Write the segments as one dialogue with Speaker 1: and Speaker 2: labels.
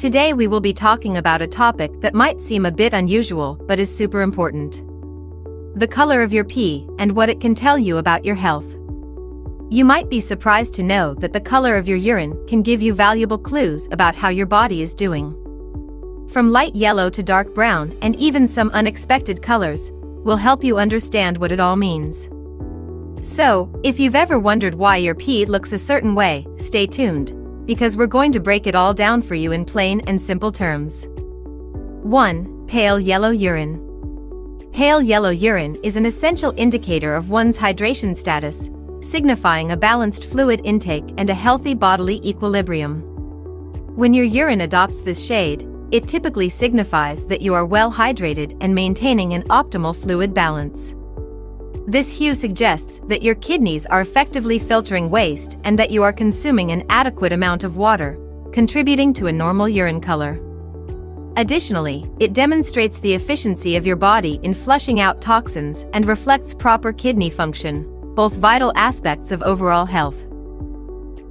Speaker 1: Today we will be talking about a topic that might seem a bit unusual but is super important. The color of your pee and what it can tell you about your health. You might be surprised to know that the color of your urine can give you valuable clues about how your body is doing. From light yellow to dark brown and even some unexpected colors will help you understand what it all means. So, if you've ever wondered why your pee looks a certain way, stay tuned, because we're going to break it all down for you in plain and simple terms. 1. Pale yellow urine. Pale yellow urine is an essential indicator of one's hydration status, signifying a balanced fluid intake and a healthy bodily equilibrium. When your urine adopts this shade, it typically signifies that you are well hydrated and maintaining an optimal fluid balance. This hue suggests that your kidneys are effectively filtering waste and that you are consuming an adequate amount of water, contributing to a normal urine color. Additionally, it demonstrates the efficiency of your body in flushing out toxins and reflects proper kidney function, both vital aspects of overall health.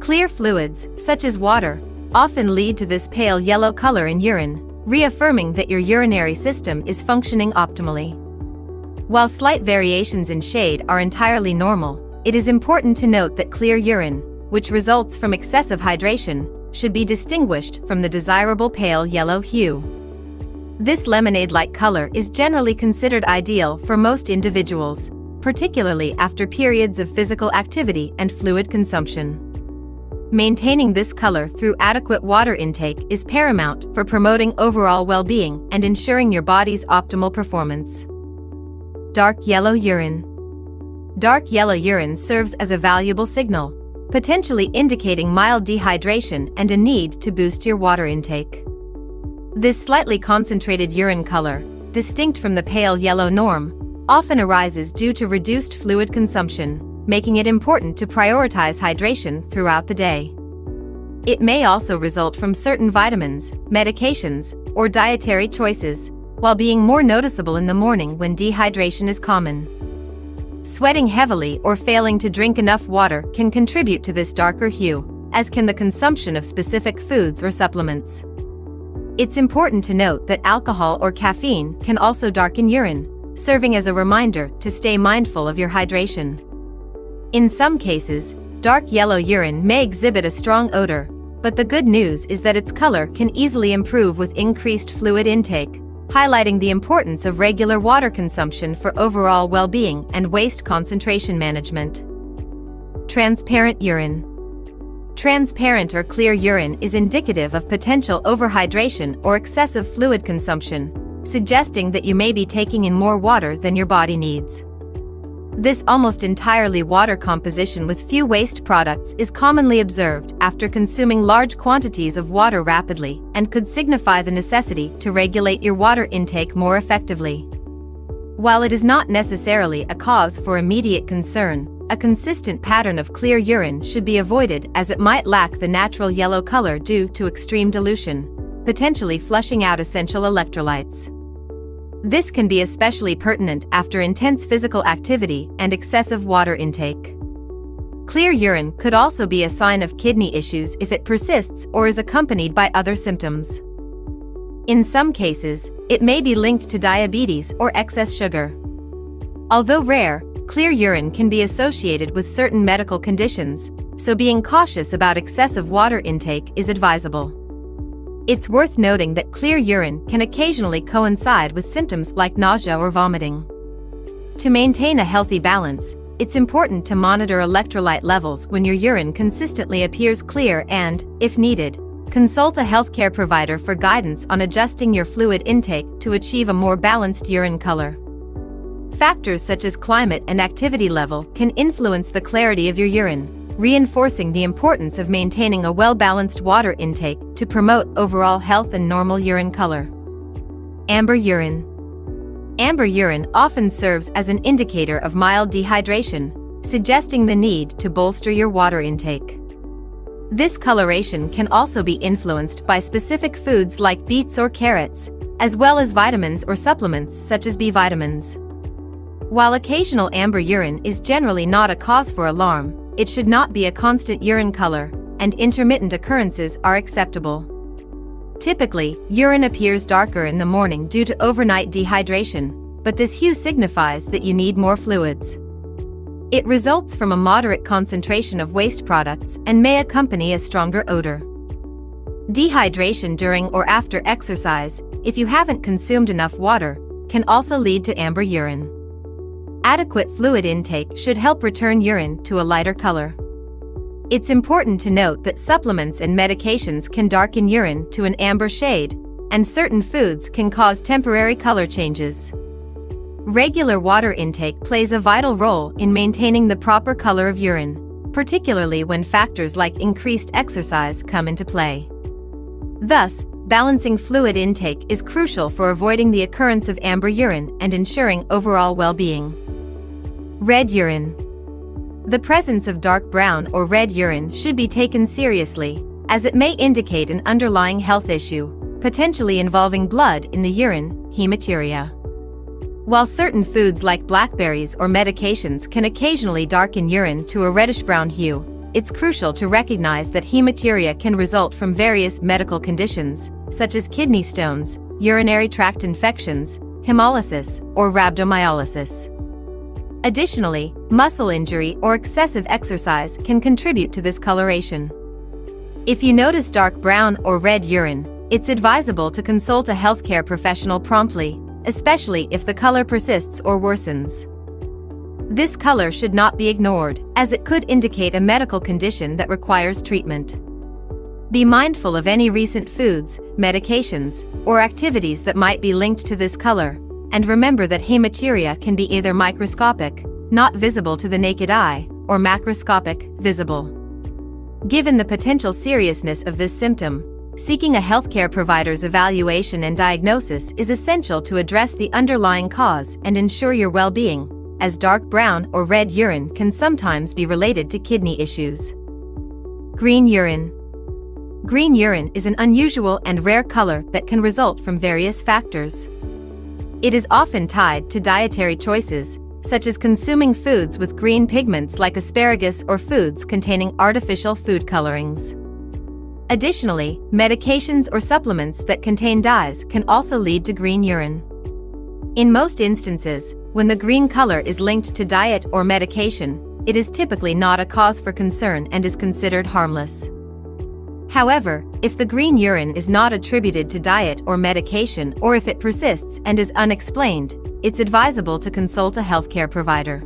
Speaker 1: Clear fluids, such as water, often lead to this pale yellow color in urine, reaffirming that your urinary system is functioning optimally. While slight variations in shade are entirely normal, it is important to note that clear urine, which results from excessive hydration, should be distinguished from the desirable pale yellow hue. This lemonade-like color is generally considered ideal for most individuals, particularly after periods of physical activity and fluid consumption. Maintaining this color through adequate water intake is paramount for promoting overall well-being and ensuring your body's optimal performance. Dark yellow urine. Dark yellow urine serves as a valuable signal, potentially indicating mild dehydration and a need to boost your water intake. This slightly concentrated urine color, distinct from the pale yellow norm, often arises due to reduced fluid consumption, making it important to prioritize hydration throughout the day. It may also result from certain vitamins, medications, or dietary choices, while being more noticeable in the morning when dehydration is common. Sweating heavily or failing to drink enough water can contribute to this darker hue, as can the consumption of specific foods or supplements. It's important to note that alcohol or caffeine can also darken urine, serving as a reminder to stay mindful of your hydration. In some cases, dark yellow urine may exhibit a strong odor, but the good news is that its color can easily improve with increased fluid intake, highlighting the importance of regular water consumption for overall well-being and waste concentration management. Transparent urine. Transparent or clear urine is indicative of potential overhydration or excessive fluid consumption, suggesting that you may be taking in more water than your body needs. This almost entirely water composition with few waste products is commonly observed after consuming large quantities of water rapidly and could signify the necessity to regulate your water intake more effectively. While it is not necessarily a cause for immediate concern, a consistent pattern of clear urine should be avoided as it might lack the natural yellow color due to extreme dilution, potentially flushing out essential electrolytes. This can be especially pertinent after intense physical activity and excessive water intake. Clear urine could also be a sign of kidney issues if it persists or is accompanied by other symptoms. In some cases, it may be linked to diabetes or excess sugar. Although rare, clear urine can be associated with certain medical conditions, so being cautious about excessive water intake is advisable. It's worth noting that clear urine can occasionally coincide with symptoms like nausea or vomiting. To maintain a healthy balance, it's important to monitor electrolyte levels when your urine consistently appears clear and, if needed, consult a healthcare provider for guidance on adjusting your fluid intake to achieve a more balanced urine color. Factors such as climate and activity level can influence the clarity of your urine, reinforcing the importance of maintaining a well-balanced water intake to promote overall health and normal urine color. Amber urine. Amber urine often serves as an indicator of mild dehydration, suggesting the need to bolster your water intake. This coloration can also be influenced by specific foods like beets or carrots, as well as vitamins or supplements such as B vitamins. While occasional amber urine is generally not a cause for alarm, it should not be a constant urine color, and intermittent occurrences are acceptable. Typically, urine appears darker in the morning due to overnight dehydration, but this hue signifies that you need more fluids. It results from a moderate concentration of waste products and may accompany a stronger odor. Dehydration during or after exercise, if you haven't consumed enough water, can also lead to amber urine. Adequate fluid intake should help return urine to a lighter color. It's important to note that supplements and medications can darken urine to an amber shade, and certain foods can cause temporary color changes. Regular water intake plays a vital role in maintaining the proper color of urine, particularly when factors like increased exercise come into play. Thus, balancing fluid intake is crucial for avoiding the occurrence of amber urine and ensuring overall well-being. Red urine. The presence of dark brown or red urine should be taken seriously, as it may indicate an underlying health issue, potentially involving blood in the urine, hematuria. While certain foods like blackberries or medications can occasionally darken urine to a reddish-brown hue, it's crucial to recognize that hematuria can result from various medical conditions, such as kidney stones, urinary tract infections, hemolysis, or rhabdomyolysis. Additionally, muscle injury or excessive exercise can contribute to this coloration. If you notice dark brown or red urine, it's advisable to consult a healthcare professional promptly, especially if the color persists or worsens. This color should not be ignored, as it could indicate a medical condition that requires treatment. Be mindful of any recent foods, medications, or activities that might be linked to this color, and remember that hematuria can be either microscopic, not visible to the naked eye, or macroscopic, visible. Given the potential seriousness of this symptom, seeking a healthcare provider's evaluation and diagnosis is essential to address the underlying cause and ensure your well-being, as dark brown or red urine can sometimes be related to kidney issues. Green urine. Green urine is an unusual and rare color that can result from various factors. It is often tied to dietary choices, such as consuming foods with green pigments like asparagus or foods containing artificial food colorings. Additionally, medications or supplements that contain dyes can also lead to green urine. In most instances, when the green color is linked to diet or medication, it is typically not a cause for concern and is considered harmless. However, if the green urine is not attributed to diet or medication or if it persists and is unexplained, it's advisable to consult a healthcare provider.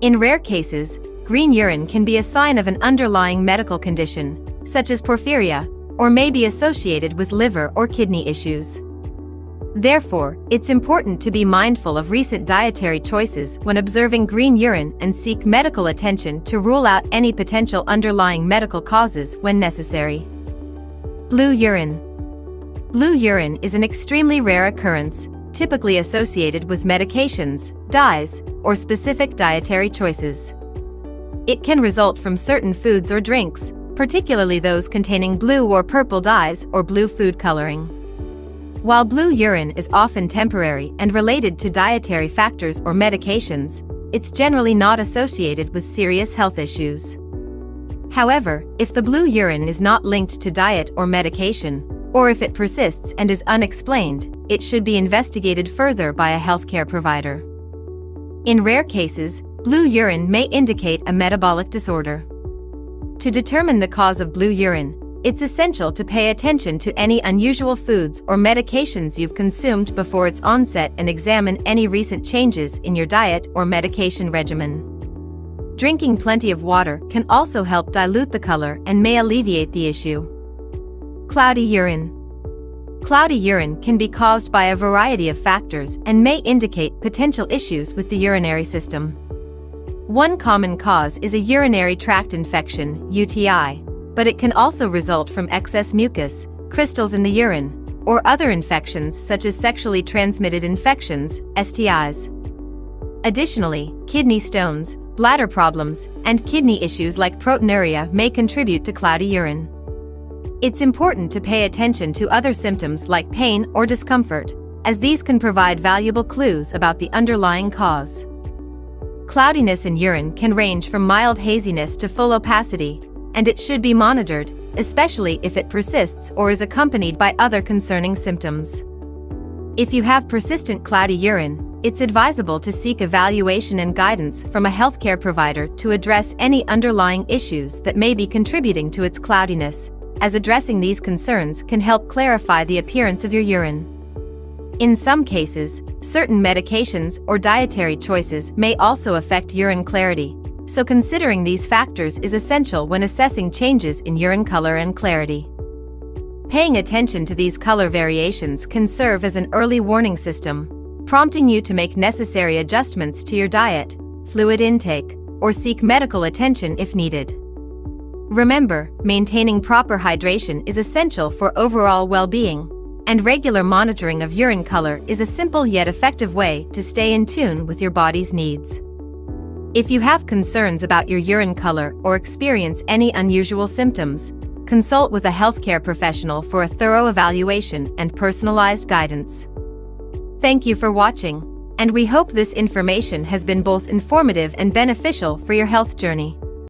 Speaker 1: In rare cases, green urine can be a sign of an underlying medical condition, such as porphyria, or may be associated with liver or kidney issues. Therefore, it's important to be mindful of recent dietary choices when observing green urine and seek medical attention to rule out any potential underlying medical causes when necessary. Blue urine. Blue urine is an extremely rare occurrence, typically associated with medications, dyes, or specific dietary choices. It can result from certain foods or drinks, particularly those containing blue or purple dyes or blue food coloring. While blue urine is often temporary and related to dietary factors or medications, it's generally not associated with serious health issues. However, if the blue urine is not linked to diet or medication, or if it persists and is unexplained, it should be investigated further by a healthcare provider. In rare cases, blue urine may indicate a metabolic disorder. To determine the cause of blue urine, it's essential to pay attention to any unusual foods or medications you've consumed before its onset and examine any recent changes in your diet or medication regimen. Drinking plenty of water can also help dilute the color and may alleviate the issue. Cloudy urine. Cloudy urine can be caused by a variety of factors and may indicate potential issues with the urinary system. One common cause is a urinary tract infection, UTI, but it can also result from excess mucus, crystals in the urine, or other infections such as sexually transmitted infections, STIs. Additionally, kidney stones, bladder problems, and kidney issues like proteinuria may contribute to cloudy urine. It's important to pay attention to other symptoms like pain or discomfort, as these can provide valuable clues about the underlying cause. Cloudiness in urine can range from mild haziness to full opacity, and it should be monitored, especially if it persists or is accompanied by other concerning symptoms. If you have persistent cloudy urine, it's advisable to seek evaluation and guidance from a healthcare provider to address any underlying issues that may be contributing to its cloudiness, as addressing these concerns can help clarify the appearance of your urine. In some cases, certain medications or dietary choices may also affect urine clarity, so considering these factors is essential when assessing changes in urine color and clarity. Paying attention to these color variations can serve as an early warning system, prompting you to make necessary adjustments to your diet, fluid intake, or seek medical attention if needed. Remember, maintaining proper hydration is essential for overall well-being, and regular monitoring of urine color is a simple yet effective way to stay in tune with your body's needs. If you have concerns about your urine color or experience any unusual symptoms, consult with a healthcare professional for a thorough evaluation and personalized guidance. Thank you for watching, and we hope this information has been both informative and beneficial for your health journey.